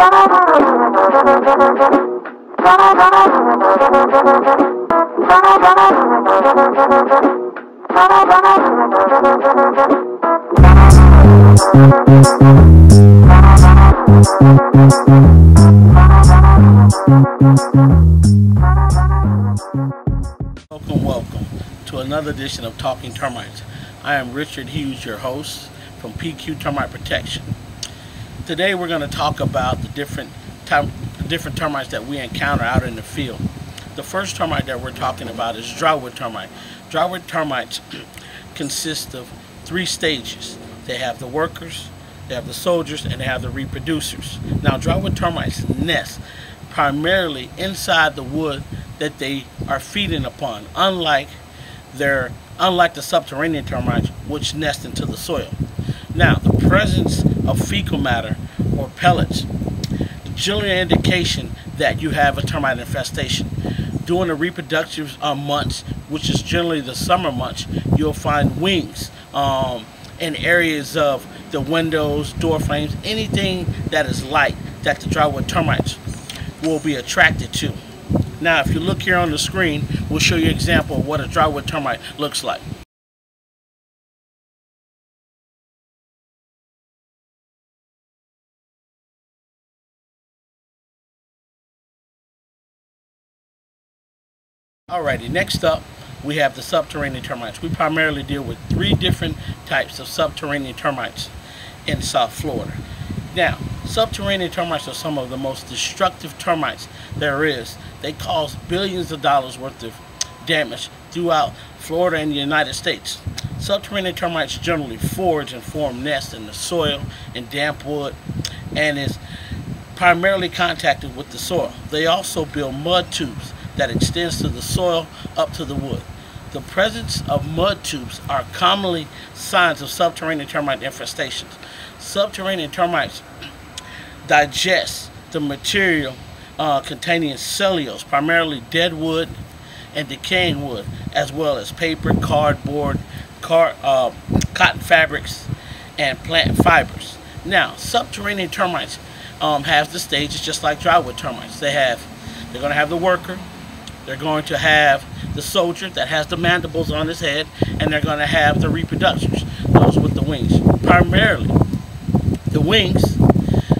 Welcome, welcome to another edition of Talking Termites. I am Richard Hughes, your host from PQ Termite Protection. Today we're going to talk about different different termites that we encounter out in the field. The first termite that we're talking about is drywood termite. Drywood termites consist of three stages. They have the workers, they have the soldiers, and they have the reproducers. Now drywood termites nest primarily inside the wood that they are feeding upon, unlike their unlike the subterranean termites which nest into the soil. Now, the presence of fecal matter or pellets generally indication that you have a termite infestation. During the reproductive uh, months, which is generally the summer months, you'll find wings um, in areas of the windows, door frames, anything that is light that the drywood termites will be attracted to. Now, if you look here on the screen, we'll show you an example of what a drywood termite looks like. Alrighty, next up we have the subterranean termites. We primarily deal with three different types of subterranean termites in South Florida. Now, subterranean termites are some of the most destructive termites there is. They cause billions of dollars worth of damage throughout Florida and the United States. Subterranean termites generally forage and form nests in the soil and damp wood and is primarily contacted with the soil. They also build mud tubes that extends to the soil up to the wood. The presence of mud tubes are commonly signs of subterranean termite infestations. Subterranean termites digest the material uh, containing cellulose, primarily dead wood and decaying wood, as well as paper, cardboard, car, uh, cotton fabrics, and plant fibers. Now, subterranean termites um, have the stages just like drywood termites. They have, they're going to have the worker, they're going to have the soldier that has the mandibles on his head, and they're going to have the reproducers, those with the wings. Primarily, the wings,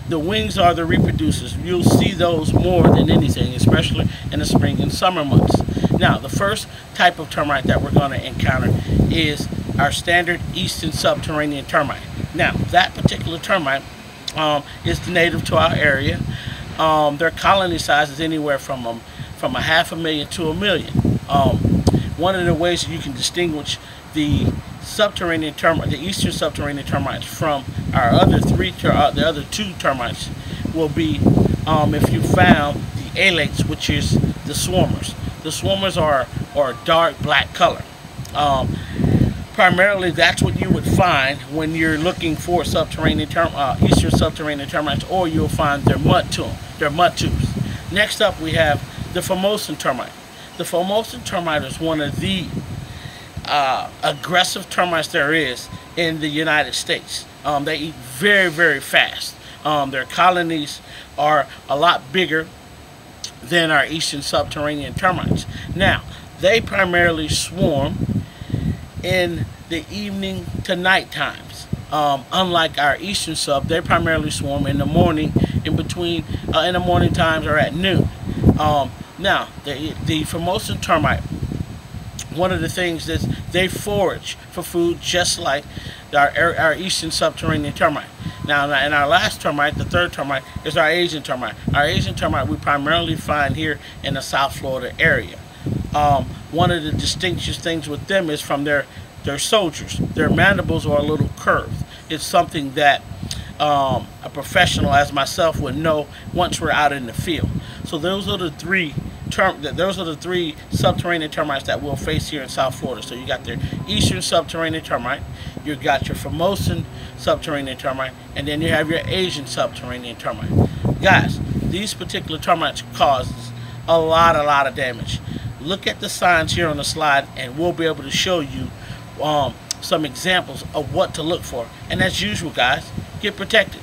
the wings are the reproducers. You'll see those more than anything, especially in the spring and summer months. Now, the first type of termite that we're going to encounter is our standard eastern subterranean termite. Now, that particular termite um, is native to our area. Um, their colony size is anywhere from a, from a half a million to a million. Um, one of the ways that you can distinguish the subterranean termite, the eastern subterranean termites from our other three, uh, the other two termites will be um, if you found the alates, which is the swarmers. The swarmers are, are dark black color. Um, primarily, that's what you would find when you're looking for subterranean term, uh, eastern subterranean termites, or you'll find their mud tomb, their mud tubes. Next up, we have the Formosan termite. The Formosan termite is one of the uh, aggressive termites there is in the United States. Um, they eat very, very fast. Um, their colonies are a lot bigger than our eastern subterranean termites. Now, they primarily swarm in the evening to night times. Um, unlike our eastern sub, they primarily swarm in the morning, in between, uh, in the morning times or at noon. Um, now, the, the Formosan termite, one of the things is they forage for food just like our, our eastern subterranean termite. Now, in our last termite, the third termite, is our Asian termite. Our Asian termite we primarily find here in the South Florida area. Um, one of the distinctive things with them is from their, their soldiers. Their mandibles are a little curved. It's something that um, a professional as myself would know once we're out in the field. So those are the three term those are the three subterranean termites that we'll face here in South Florida. So you got their eastern subterranean termite, you got your Formosan subterranean termite, and then you have your Asian subterranean termite. Guys, these particular termites cause a lot, a lot of damage. Look at the signs here on the slide, and we'll be able to show you um, some examples of what to look for. And as usual, guys, get protected.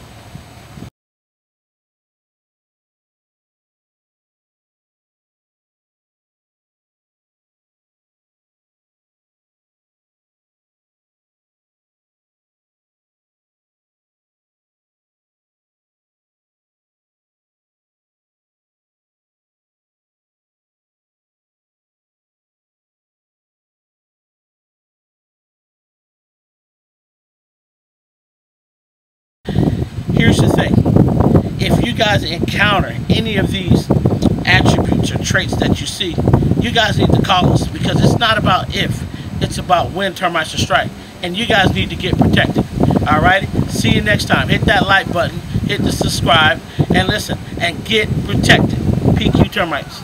Here's the thing. If you guys encounter any of these attributes or traits that you see, you guys need to call us because it's not about if, it's about when termites will strike. And you guys need to get protected. Alright? See you next time. Hit that like button, hit the subscribe, and listen, and get protected. PQ Termites.